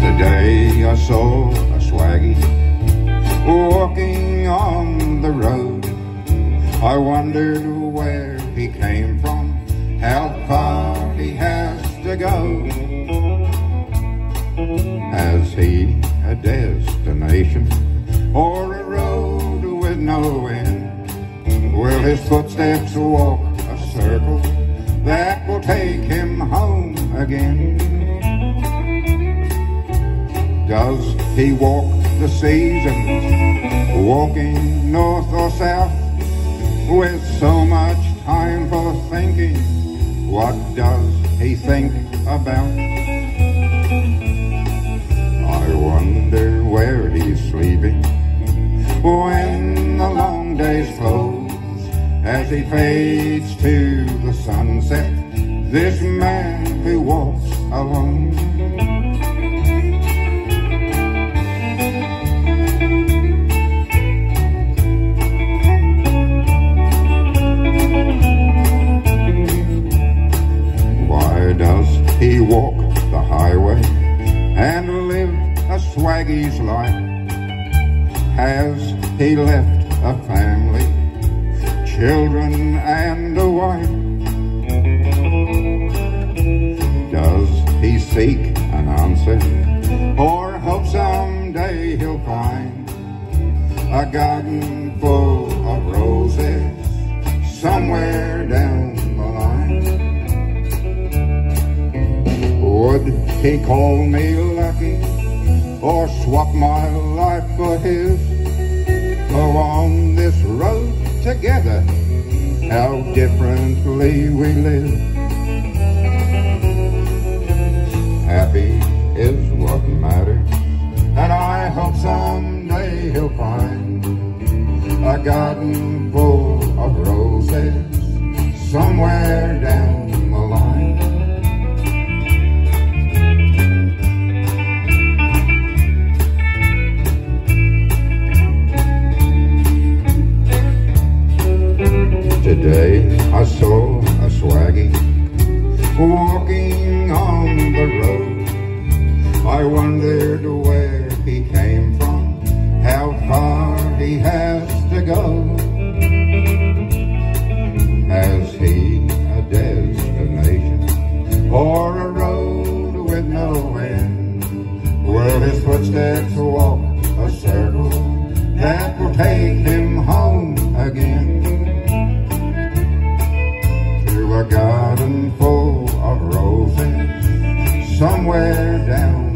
The day I saw a swaggy walking on the road, I wondered where he came from, how far he has to go. Has he a destination or a road with no end? Will his footsteps walk take him home again? Does he walk the seasons, walking north or south, with so much time for thinking? What does he think about? I wonder where he's sleeping when the long days close as he fades to the sunset. This man who walks alone. Why does he walk the highway and live a swaggy's life? Has he left a family, children and a wife? Seek an answer or hope someday he'll find a garden full of roses somewhere down the line? Would he call me lucky or swap my life for his? On this road together, how differently we live. Happy is what matters, and I hope someday he'll find a garden full of roses somewhere down the line. Today I saw a swaggy walking on the road. I wondered where he came from, how far he has to go. Has he a destination or a road with no end? Will his footsteps walk a circle that will take him home again? to a garden full of roses somewhere down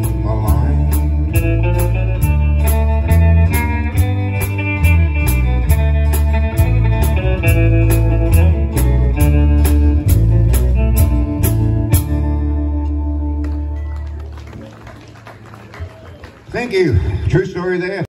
Thank you. True story there.